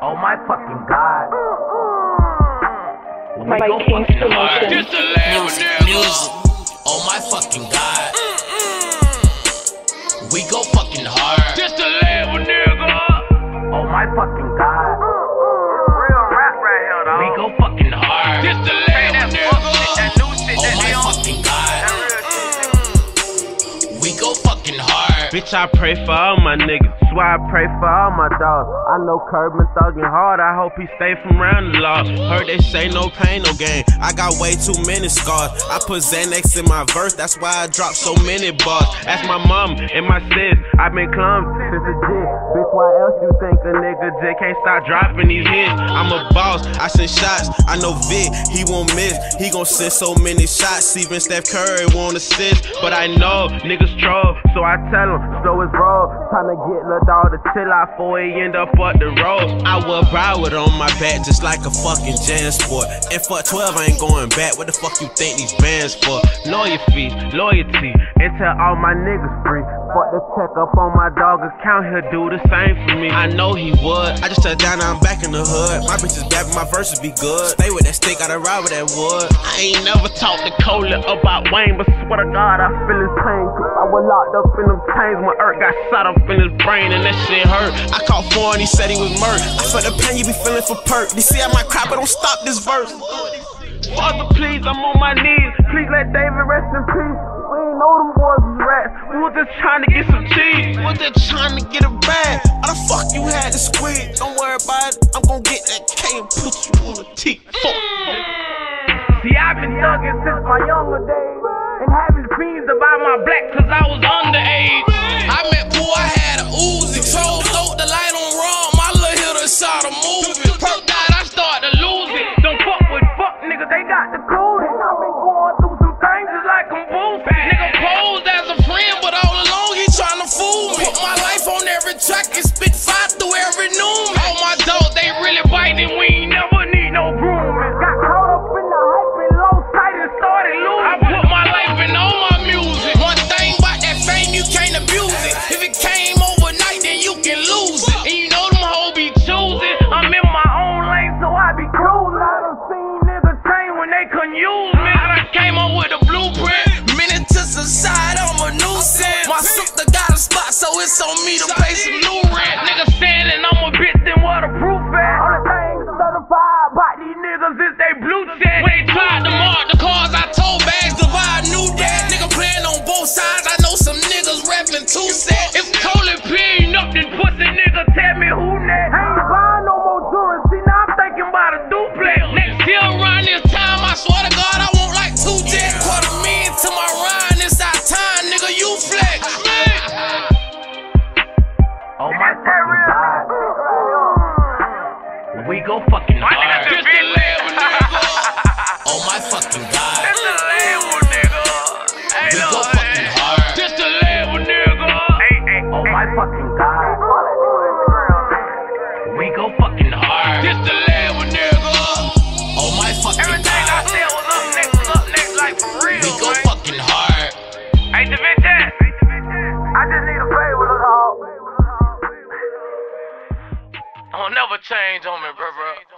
Oh my fucking god. We MicKings fucking hard. Promotion. Level Music, music. Oh my fucking god. We go fucking hard. Just a level nigga. Oh my fucking god. Bitch, I pray for all my niggas. Swear I pray for all my dogs. I know Curb been thugging hard. I hope he stay from round the law. Heard they say no pain, no gain. I got way too many scars. I put Xanax in my verse. That's why I drop so many bars. Ask my mom and my sis. I've been clumsy since a jit. Bitch, why else you think a nigga just can't stop dropping these hits? I'm a boss. I send shots. I know Vic. He won't miss. He gon' send so many shots. Even Steph Curry won't assist. But I know niggas troll. So I tell him, slow his roll. Tryna get Lil Dog to chill out before he end up up the road. I will wear Broward on my back just like a fucking JanSport. And fuck 12, I ain't going back. What the fuck you think these bands for? Loyalty, loyalty, and tell all my niggas free. Fuck the check up on my dog account, he'll do the same for me. I know he would. I just touched down, now I'm back in the hood. My bitches bad, but my verses be good. Stay with that stick, gotta ride with that wood. I ain't never talked to Cola about Wayne, but swear to God, I feel his pain. Cause I was locked up in them chains when Earth got shot up in his brain, and that shit hurt. I called four and he said he was murdered. I felt the pain you be feeling for perk. They see I might cry, but don't stop this verse. Father, please, I'm on my knees. Please let had to squeeze? Don't worry about it. I'm gonna get that K and put you on the T. Fuck. See, I've been thugging since my younger days. We go fucking hard. Just a level nigga. Oh my fucking god. That's a label, nigga. Hey, We go look, fucking hard. Just a level nigga. Hey, hey, Oh my fucking god. We go fucking hard. Just a level nigga. Oh my fucking Everything I said was up next, was up next, like for real, We go man. fucking hard. Don't never change on me, bro, bro.